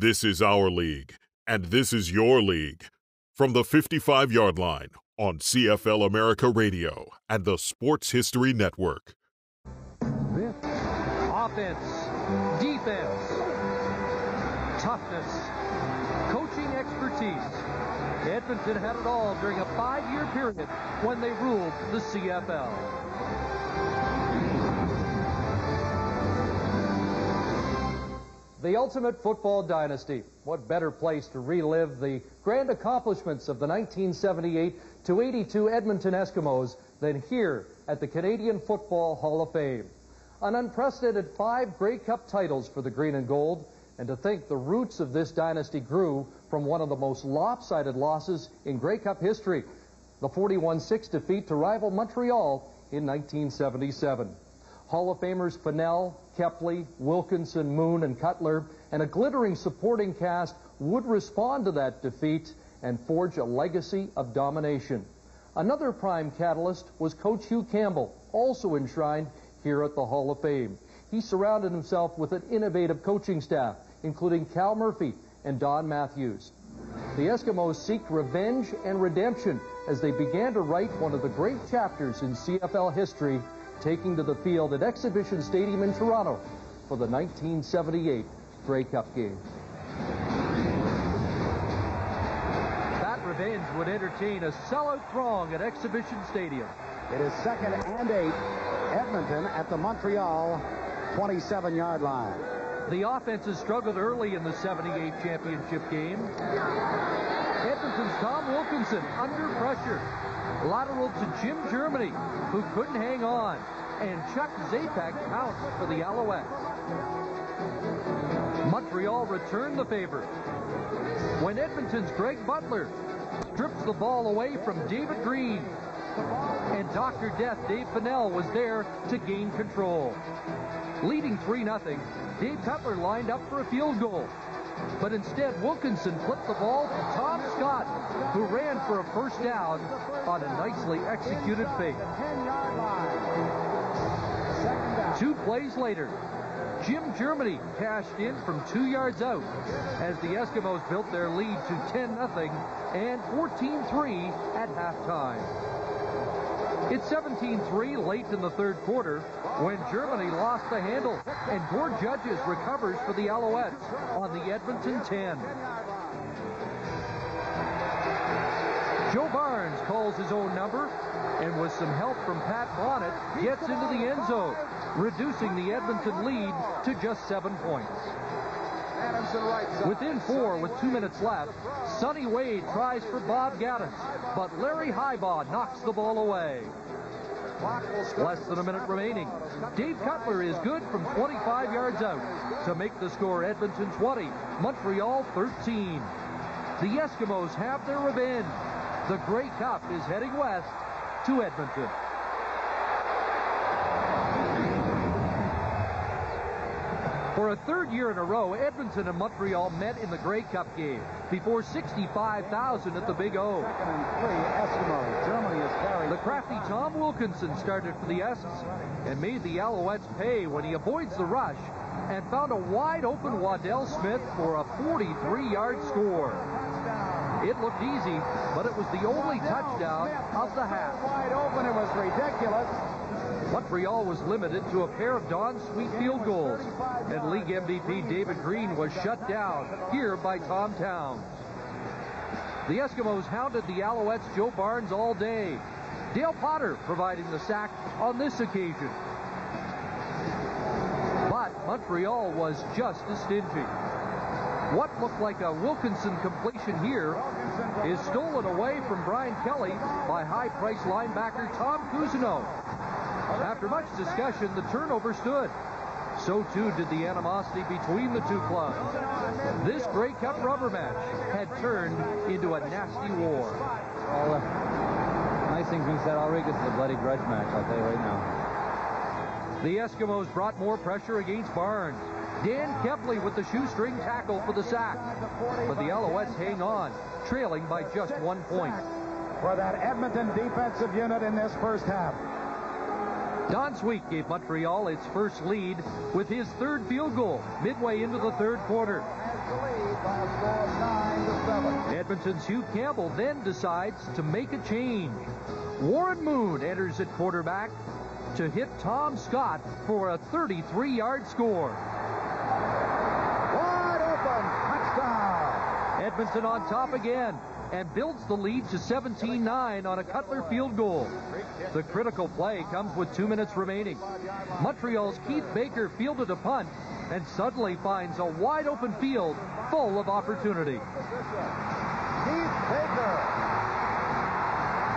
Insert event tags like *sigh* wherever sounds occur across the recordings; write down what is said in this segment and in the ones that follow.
This is our league, and this is your league. From the 55 yard line on CFL America Radio and the Sports History Network. Offense, defense, toughness, coaching expertise. Edmonton had it all during a five-year period when they ruled the CFL. The ultimate football dynasty. What better place to relive the grand accomplishments of the 1978 to 82 Edmonton Eskimos than here at the Canadian Football Hall of Fame. An unprecedented five Grey Cup titles for the green and gold, and to think the roots of this dynasty grew from one of the most lopsided losses in Grey Cup history, the 41-6 defeat to rival Montreal in 1977. Hall of Famers Pannell, Kepley, Wilkinson, Moon, and Cutler, and a glittering supporting cast would respond to that defeat and forge a legacy of domination. Another prime catalyst was Coach Hugh Campbell, also enshrined here at the Hall of Fame. He surrounded himself with an innovative coaching staff, including Cal Murphy and Don Matthews. The Eskimos seek revenge and redemption as they began to write one of the great chapters in CFL history taking to the field at Exhibition Stadium in Toronto for the 1978 Grey Cup game. That revenge would entertain a sellout throng at Exhibition Stadium. It is second and eight. Edmonton at the Montreal 27-yard line. The offenses struggled early in the 78 championship game. Edmonton's Tom Wilkinson under pressure. Lateral to Jim Germany, who couldn't hang on. And Chuck Zapiec counts for the Alouettes. Montreal returned the favor. When Edmonton's Greg Butler strips the ball away from David Green. And Dr. Death Dave Pannell was there to gain control. Leading 3-0, Dave Cutler lined up for a field goal. But instead, Wilkinson flipped the ball to Tom Scott, who ran for a first down on a nicely executed fake. Two plays later, Jim Germany cashed in from two yards out as the Eskimos built their lead to 10-0 and 14-3 at halftime. It's 17-3 late in the third quarter when Germany lost the handle and Gord Judges recovers for the Alouettes on the Edmonton 10. Joe Barnes calls his own number and with some help from Pat Bonnet gets into the end zone, reducing the Edmonton lead to just seven points. Within four with two minutes left, Sonny Wade tries for Bob Gaddis, but Larry Highbaugh knocks the ball away. Less than a minute remaining. Dave Cutler is good from 25 yards out to make the score Edmonton 20, Montreal 13. The Eskimos have their revenge. The Grey Cup is heading west to Edmonton. For a third year in a row, Edmonton and Montreal met in the Grey Cup game before 65,000 at the Big O. The crafty Tom Wilkinson started for the Esks and made the Alouettes pay when he avoids the rush and found a wide open Waddell Smith for a 43-yard score. It looked easy, but it was the only touchdown of the half. Wide open, it was ridiculous. Montreal was limited to a pair of Don Sweet field goals, and league MVP David Green was shut down here by Tom Towns. The Eskimos hounded the Alouettes' Joe Barnes all day. Dale Potter providing the sack on this occasion. But Montreal was just as stingy. What looked like a Wilkinson completion here is stolen away from Brian Kelly by high-priced linebacker Tom Cousineau. After much discussion, the turnover stood. So too did the animosity between the two clubs. This Grey Cup rubber match had turned into a nasty war. All uh, the nice things being said, I'll rig this is a bloody grudge match, I'll tell you right now. The Eskimos brought more pressure against Barnes. Dan Kepley with the shoestring tackle for the sack. But the Alouettes hang on, trailing by just one point. For that Edmonton defensive unit in this first half. Don Sweet gave Montreal its first lead with his third field goal midway into the third quarter. Edmonton's Hugh Campbell then decides to make a change. Warren Moon enters at quarterback to hit Tom Scott for a 33-yard score. Wide open. Touchdown. Edmonton on top again and builds the lead to 17-9 on a Cutler field goal. The critical play comes with two minutes remaining. Montreal's Keith Baker fielded a punt and suddenly finds a wide open field full of opportunity. Keith Baker.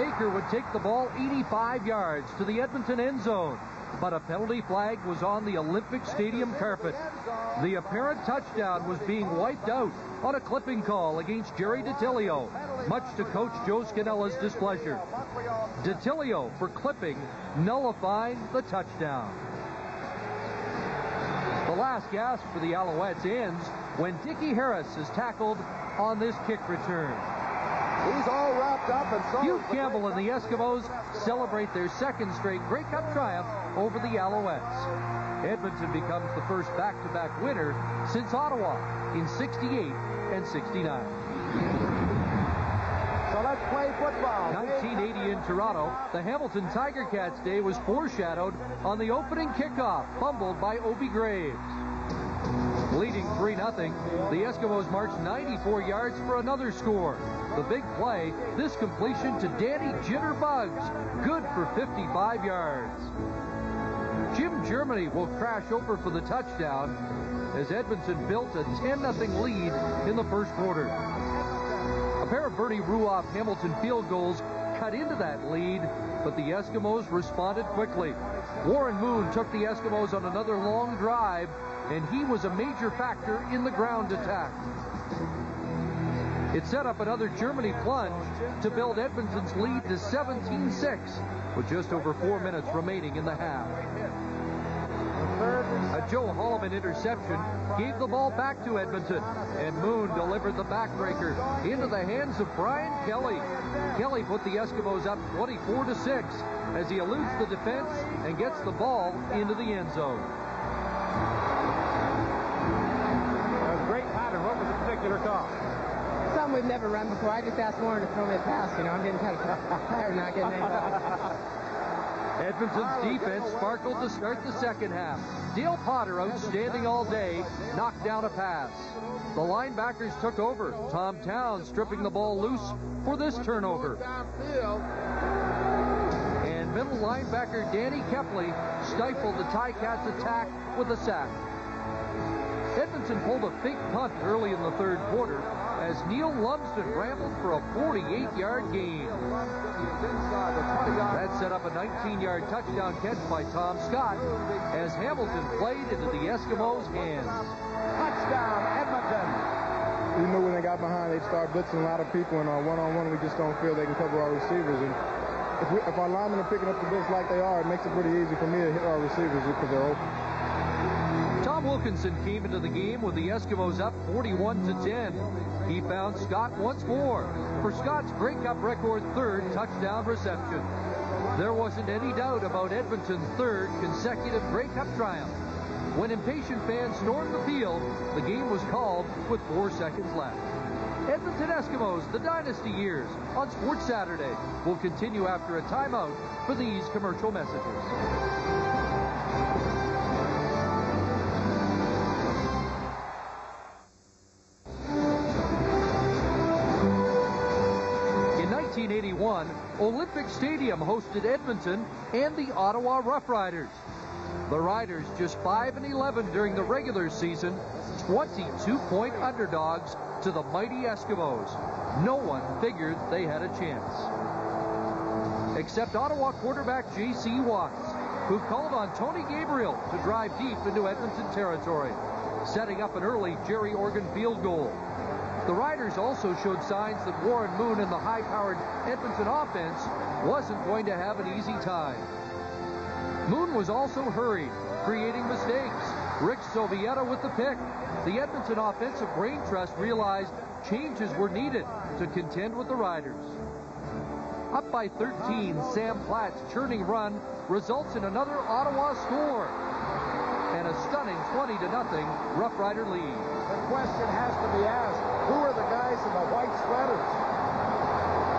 Baker would take the ball 85 yards to the Edmonton end zone, but a penalty flag was on the Olympic Stadium carpet. The apparent touchdown was being wiped out on a clipping call against Gerry Dattilio, much to Coach Joe Scannella's displeasure. Detilio, for clipping, nullifying the touchdown. The last gasp for the Alouettes ends when Dickie Harris is tackled on this kick return. He's all wrapped up and so. Hugh Campbell and the Eskimos celebrate their second straight Grey Cup triumph over the Alouettes. Edmonton becomes the first back-to-back winner since Ottawa in 68 and 69. So let's play football. 1980 in Toronto, the Hamilton Tiger Cats Day was foreshadowed on the opening kickoff, fumbled by Obie Graves. Leading 3-0, the Eskimos marched 94 yards for another score. The big play, this completion to Danny Jitterbugs, good for 55 yards. Jim Germany will crash over for the touchdown as Edmonton built a 10-0 lead in the first quarter. A pair of Bernie Ruoff Hamilton field goals cut into that lead, but the Eskimos responded quickly. Warren Moon took the Eskimos on another long drive, and he was a major factor in the ground attack. It set up another Germany plunge to build Edmonton's lead to 17-6 with just over four minutes remaining in the half. A Joe Hollimon interception gave the ball back to Edmonton, and Moon delivered the backbreaker into the hands of Brian Kelly. Kelly put the Eskimos up 24 to 6 as he eludes the defense and gets the ball into the end zone. Particular call? Something we've never run before. I just asked Warren to throw me a pass. You know, I'm getting kind of *laughs* tired of not getting anything. *laughs* Edmonton's defense sparkled to start the second half. Dale Potter, outstanding all day, knocked down a pass. The linebackers took over. Tom Towns stripping the ball loose for this turnover. And middle linebacker Danny Kepley stifled the Ticats attack with a sack. Edmonton pulled a fake punt early in the third quarter as Neil Lumsden rambled for a 48-yard gain. That set up a 19-yard touchdown catch by Tom Scott as Hamilton played into the Eskimos' hands. Touchdown, Edmonton. We knew when they got behind, they'd start blitzing a lot of people, and uh, one-on-one, we just don't feel they can cover our receivers. And if, we, if our linemen are picking up the blitz like they are, it makes it pretty easy for me to hit our receivers because they're open. Wilkinson came into the game with the Eskimos up 41 to 10. He found Scott once more for Scott's Grey Cup record third touchdown reception. There wasn't any doubt about Edmonton's third consecutive Grey Cup triumph. When impatient fans stormed the field, the game was called with four seconds left. Edmonton Eskimos, the Dynasty Years, on Sports Saturday, will continue after a timeout for these commercial messages. 1981, Olympic Stadium hosted Edmonton and the Ottawa Roughriders. The Riders, just 5 and 11 during the regular season, 22-point underdogs to the mighty Eskimos. No one figured they had a chance. Except Ottawa quarterback J.C. Watts, who called on Tony Gabriel to drive deep into Edmonton territory, setting up an early Gerry Organ field goal. The Riders also showed signs that Warren Moon and the high-powered Edmonton offense wasn't going to have an easy time. Moon was also hurried, creating mistakes. Rick Sowieta with the pick. The Edmonton Offensive Brain Trust realized changes were needed to contend with the Riders. Up by 13, Sam Platt's churning run results in another Ottawa score. And a stunning 20 to nothing Rough Rider lead. The question has to be asked, who are the guys in the white sweaters?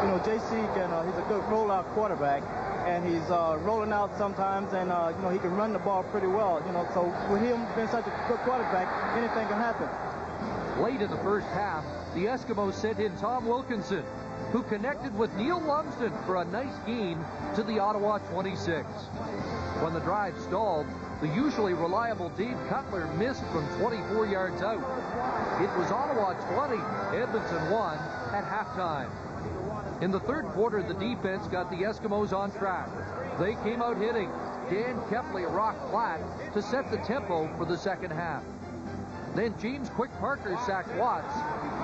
You know, JC can, uh, he's a good rollout quarterback and he's uh, rolling out sometimes, and uh, you know he can run the ball pretty well. You know, so with him being such a good quarterback, anything can happen. Late in the first half, the Eskimos sent in Tom Wilkinson, who connected with Neil Lumsden for a nice gain to the Ottawa 26. When the drive stalled, the usually reliable Dave Cutler missed from 24 yards out. It was Ottawa 20, Edmonton 1 at halftime. In the third quarter, the defense got the Eskimos on track. They came out hitting. Dan Kepley rocked flat to set the tempo for the second half. Then James Quick Parker sacked Watts,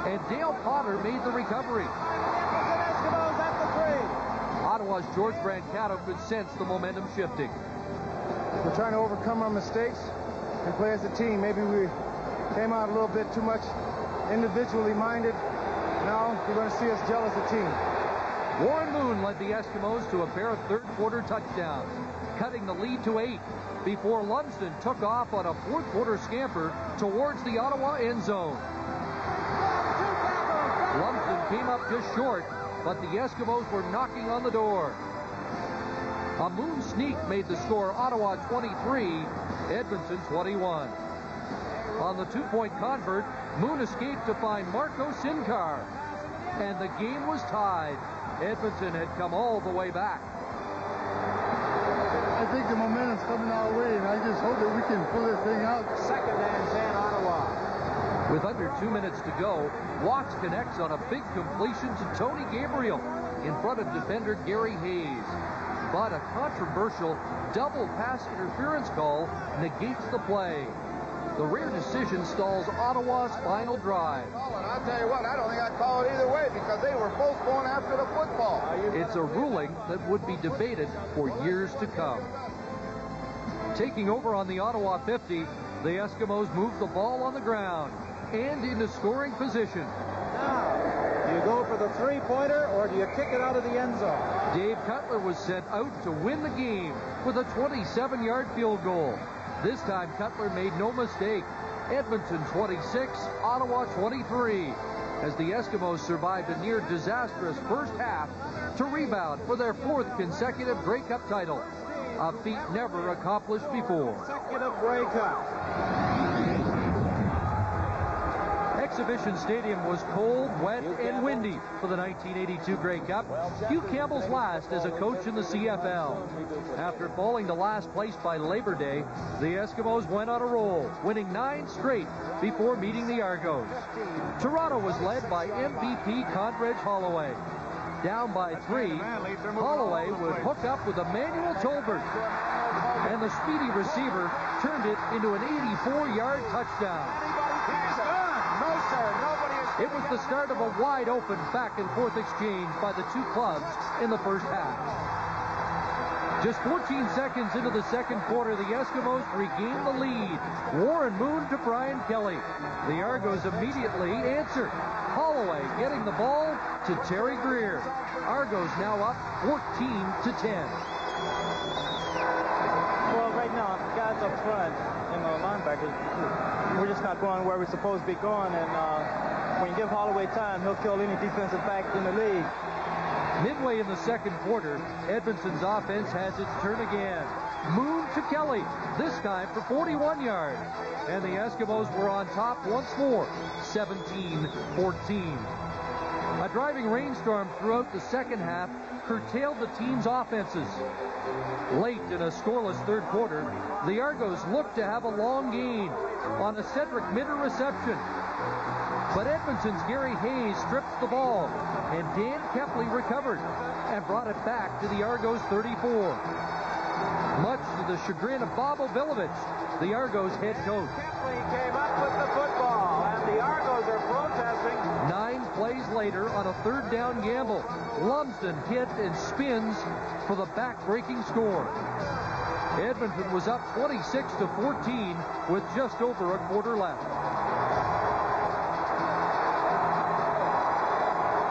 and Dale Potter made the recovery. Eskimos at the three. Ottawa's George Brancato could sense the momentum shifting. We're trying to overcome our mistakes and play as a team. Maybe we came out a little bit too much individually minded. Now you're going to see us gel as a team. Warren Moon led the Eskimos to a pair of third quarter touchdowns, cutting the lead to eight before Lumsden took off on a fourth quarter scamper towards the Ottawa end zone. Lumsden came up just short, but the Eskimos were knocking on the door. A Moon sneak made the score Ottawa 23, Edmonton 21. On the two-point convert, Moon escaped to find Marco Cyncar, and the game was tied. Edmonton had come all the way back. I think the momentum's coming our way, and I just hope that we can pull this thing out. Second and 10 Ottawa. With under two minutes to go, Watts connects on a big completion to Tony Gabriel in front of defender Gary Hayes. But a controversial double pass interference call negates the play. The rare decision stalls Ottawa's final drive. I'll tell you what, I don't think I'd call it either way because they were both going after the football. It's a ruling that would be debated for years to come. Taking over on the Ottawa 50, the Eskimos move the ball on the ground and into scoring position. Now, do you go for the three-pointer or do you kick it out of the end zone? Dave Cutler was sent out to win the game with a 27-yard field goal. This time, Cutler made no mistake. Edmonton 26, Ottawa 23, as the Eskimos survived a near disastrous first half to rebound for their fourth consecutive Grey Cup title, a feat never accomplished before. Consecutive Cup. Exhibition Stadium was cold, wet, and windy for the 1982 Grey Cup. Hugh Campbell's last as a coach in the CFL. After falling to last place by Labor Day, the Eskimos went on a roll, winning nine straight before meeting the Argos. Toronto was led by MVP Condredge Holloway. Down by three, Holloway would hook up with Emmanuel Tolbert. And the speedy receiver turned it into an 84-yard touchdown. No, sir. Nobody is. It was the start of a wide open back and forth exchange by the two clubs in the first half. Just 14 seconds into the second quarter, the Eskimos regained the lead. Warren Moon to Brian Kelly. The Argos immediately answered. Holloway getting the ball to Terry Greer. Argos now up 14 to 10. Well, right now, guys up front and uh, linebackers, we're just not going where we're supposed to be going. And uh, when you give Holloway time, he'll kill any defensive back in the league. Midway in the second quarter, Edmonton's offense has its turn again. Moon to Kelly, this time for 41 yards. And the Eskimos were on top once more, 17-14. A driving rainstorm throughout the second half curtailed the team's offenses. Late in a scoreless third quarter, the Argos looked to have a long gain on a Cedric Minter reception. But Edmonton's Gary Hayes stripped the ball, and Dan Kepley recovered and brought it back to the Argos 34. Much to the chagrin of Bob O'Billovich, the Argos head coach. Kepley came up with the football, and the Argos are protesting. Nine plays later on a third down gamble, Lumsden hit and spins for the back-breaking score. Edmonton was up 26 to 14 with just over a quarter left.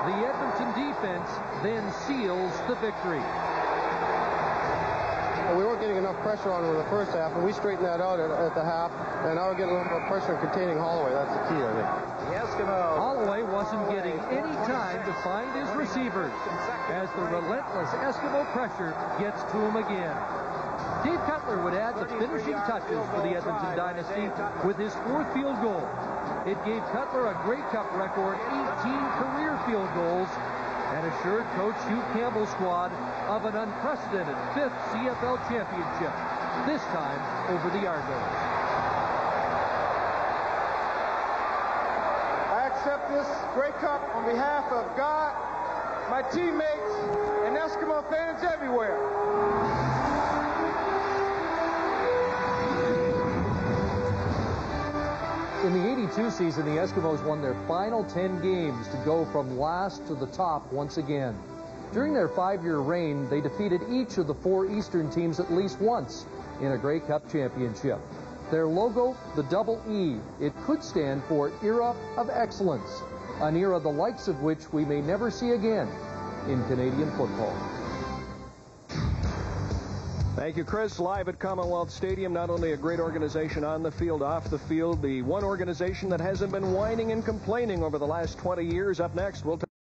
The Edmonton defense defense then seals the victory. Well, we weren't getting enough pressure on him in the first half, and we straightened that out at, at the half, and now we're getting a little more pressure containing Holloway. That's the key, I think. The Eskimo. Holloway wasn't getting any time to find his receivers as the relentless Eskimo pressure gets to him again. Dave Cutler would add the finishing touches for the Edmonton Dynasty with his fourth field goal. It gave Cutler a Grey Cup record 18 career field goals and assured coach Hugh Campbell's squad of an unprecedented fifth CFL championship, this time over the Argos. I accept this Grey Cup on behalf of God, my teammates, and Eskimo fans everywhere. In the 82 season, the Eskimos won their final 10 games to go from last to the top once again. During their five-year reign, they defeated each of the four Eastern teams at least once in a Grey Cup championship. Their logo, the double E, it could stand for Era of Excellence, an era the likes of which we may never see again in Canadian football. Thank you, Chris. Live at Commonwealth Stadium, not only a great organization on the field, off the field, the one organization that hasn't been whining and complaining over the last 20 years. Up next, we'll